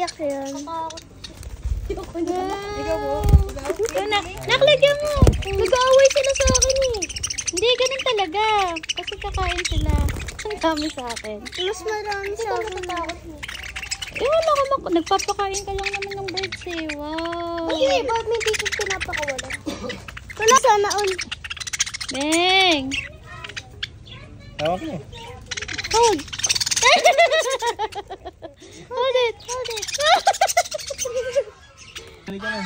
iyak yun. Ikaw mo! Nag-aaway sila sa akin eh. Hindi, ganun talaga. Kasi kakain sila. Ang dami sa akin. Mas marami sa akin. Eh, wala ko mak... Nagpapakain ka lang naman ng birds eh. Wow. Ay, ay, bakit may ticket pinapakawala? Wala sana on. Beng! Tawag mo. Hold! hold it! Hold it! Ganda.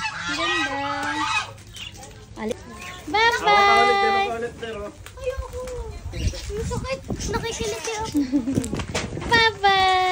Bye-bye! ako. Bye-bye!